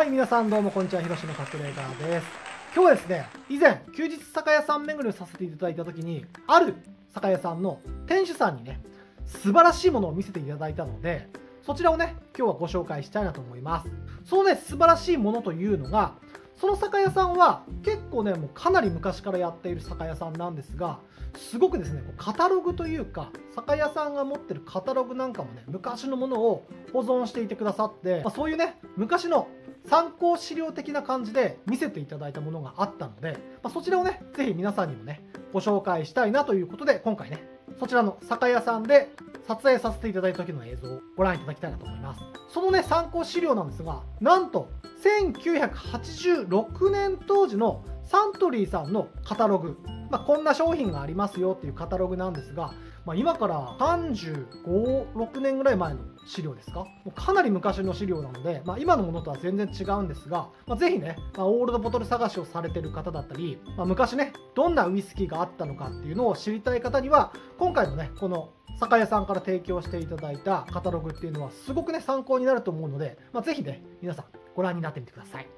はい、皆さんどうもこんにちは、広島カトレーダーです。今日はですね、以前、休日酒屋さん巡りをさせていただいたときに、ある酒屋さんの店主さんにね、素晴らしいものを見せていただいたので、そちらをね、今日はご紹介したいなと思います。そのね、素晴らしいものというのが、その酒屋さんは結構ね、もうかなり昔からやっている酒屋さんなんですが、すごくですね、カタログというか、酒屋さんが持ってるカタログなんかもね、昔のものを保存していてくださって、まあそういうね、昔の参考資料的な感じで見せていただいたものがあったので、まあそちらをね、ぜひ皆さんにもね、ご紹介したいなということで、今回ね、そちらの酒屋さんで撮影させていただいた時の映像をご覧いただきたいなと思います。そのね、参考資料なんですが、なんと、1986年当時のサントリーさんのカタログ、まあ、こんな商品がありますよっていうカタログなんですが、まあ、今から35、6年ぐらい前の資料ですか？もうかなり昔の資料なので、まあ、今のものとは全然違うんですが、まあ、ぜひね、まあ、オールドボトル探しをされてる方だったり、まあ、昔ね、どんなウイスキーがあったのかっていうのを知りたい方には、今回のね、この酒屋さんから提供していただいたカタログっていうのはすごくね参考になると思うので、まあ、ぜひね皆さんご覧になってみてください。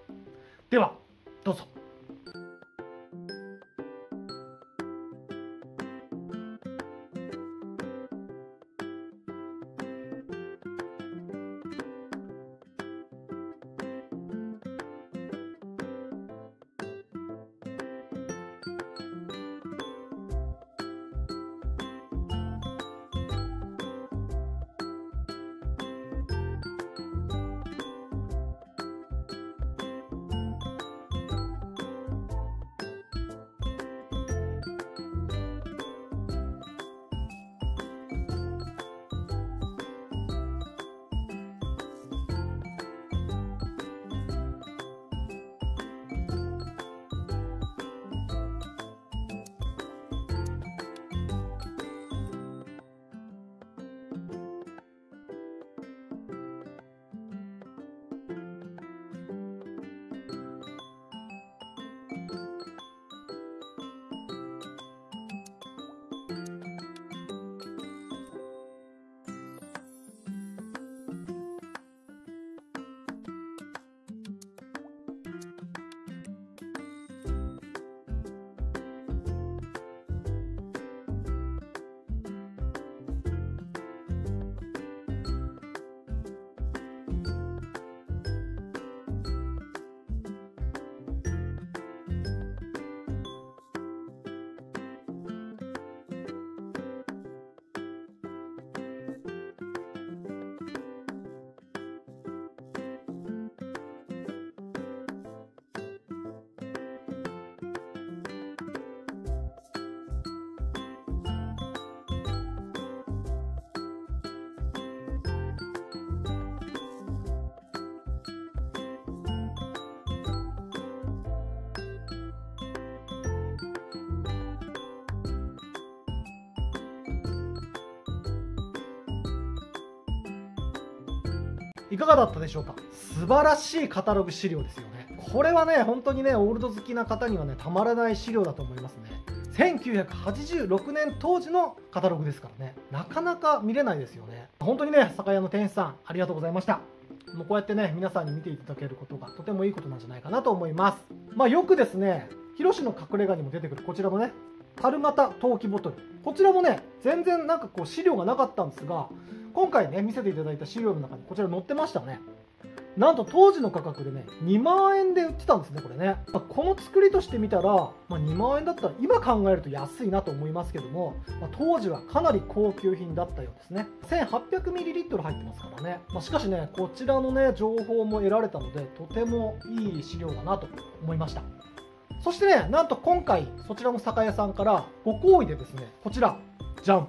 ではどうぞ。いかがだったでしょうか？素晴らしいカタログ資料ですよね。これはね本当にねオールド好きな方にはねたまらない資料だと思いますね。1986年当時のカタログですからね。なかなか見れないですよね。本当にね酒屋の店主さんありがとうございました。もうこうやってね皆さんに見ていただけることがとてもいいことなんじゃないかなと思います。まあよくですね広志の隠れ家にも出てくるこちらのね樽型陶器ボトル。こちらもね全然なんかこう資料がなかったんですが今回ね見せていただいた資料の中にこちら載ってましたね。なんと当時の価格でね2万円で売ってたんですねこれね、まあ、この作りとして見たら、まあ、2万円だったら今考えると安いなと思いますけども、まあ、当時はかなり高級品だったようですね。1800ml 入ってますからね、ましかしねこちらのね情報も得られたのでとてもいい資料だなと思いました。そしてねなんと今回そちらの酒屋さんからご好意でですねこちらじゃん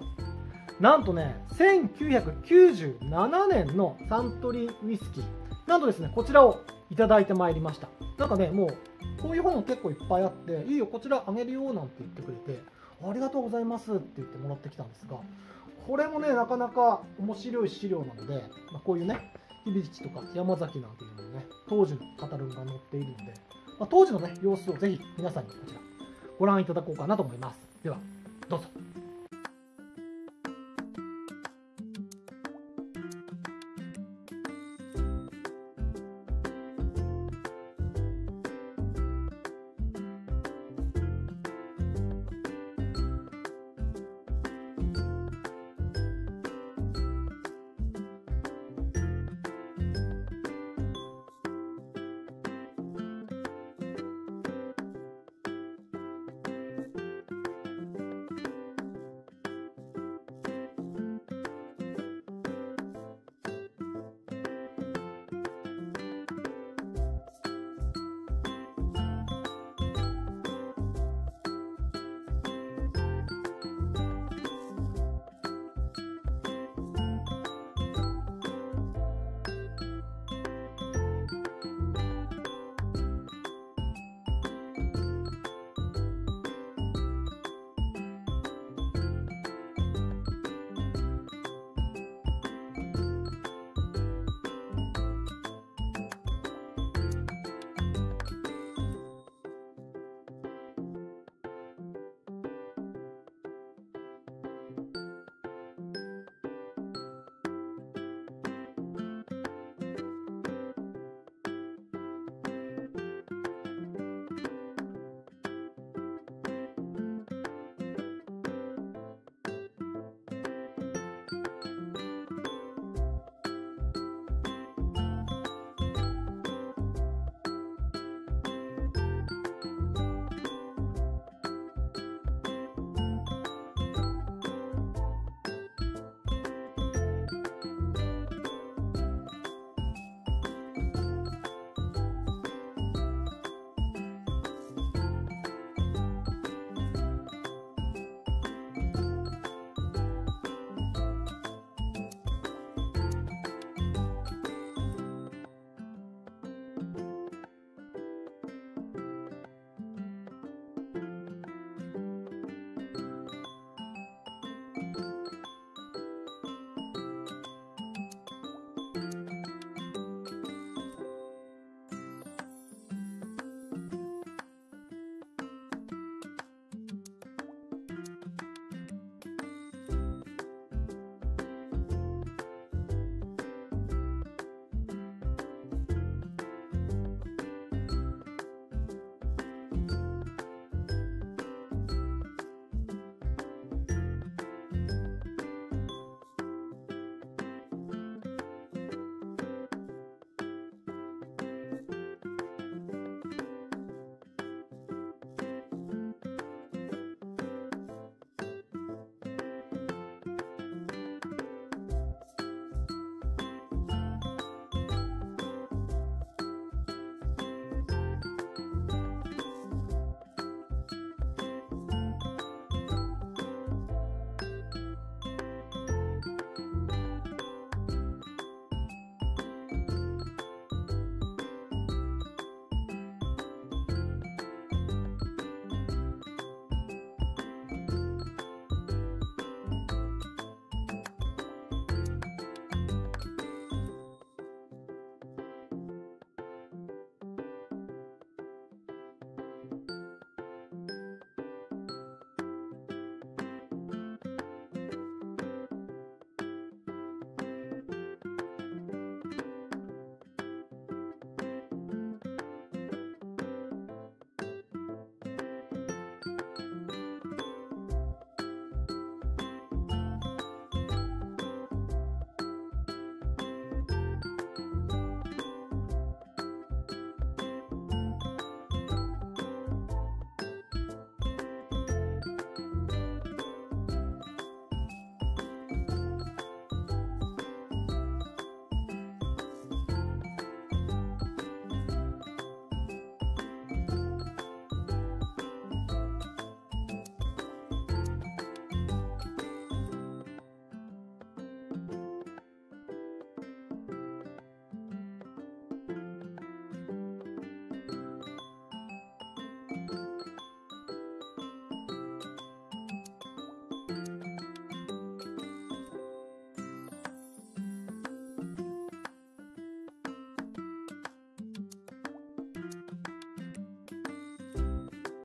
なんとね1997年のサントリーウイスキー。なんとですねこちらをいただいてまいりました。なんかねもうこういう本も結構いっぱいあっていいよこちらあげるよなんて言ってくれてありがとうございますって言ってもらってきたんですがこれもねなかなか面白い資料なので、まあ、こういうね響とか山崎なんていうのもね当時のカタログが載っているので、まあ、当時のね様子をぜひ皆さんにこちらご覧いただこうかなと思います。ではどうぞ。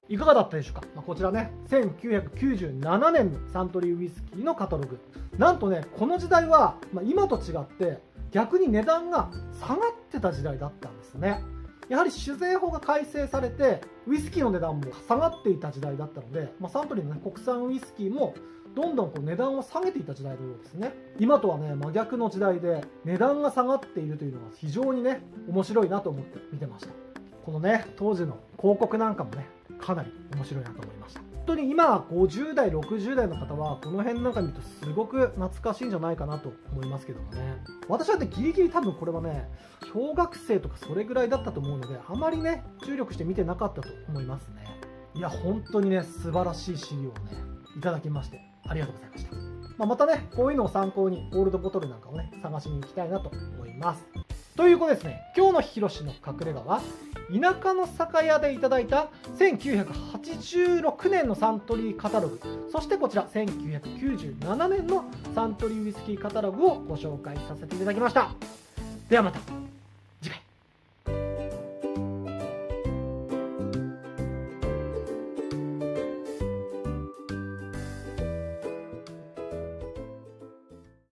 いかがだったでしょうか、まあ、こちらね1997年のサントリーウイスキーのカタログ。なんとねこの時代は、まあ、今と違って逆に値段が下がってた時代だったんですね。やはり酒税法が改正されてウイスキーの値段も下がっていた時代だったので、まあ、サントリーの、ね、国産ウイスキーもどんどんこう値段を下げていた時代のようですね。今とはね真逆の時代で値段が下がっているというのは非常にね面白いなと思って見てました。このね当時の広告なんかもねかなり面白いなと思いました。本当に今50代60代の方はこの辺なんか見るとすごく懐かしいんじゃないかなと思いますけどもね。私はねギリギリ多分これはね小学生とかそれぐらいだったと思うのであまりね注力して見てなかったと思いますね。いや本当にね素晴らしい資料をねいただきましてありがとうございました、まあ、またねこういうのを参考にオールドボトルなんかをね探しに行きたいなと思います。ます。ということですね。今日のひろしの隠れ家は田舎の酒屋でいただいた1986年のサントリーカタログ。そしてこちら1997年のサントリーウイスキーカタログをご紹介させていただきました。ではまた。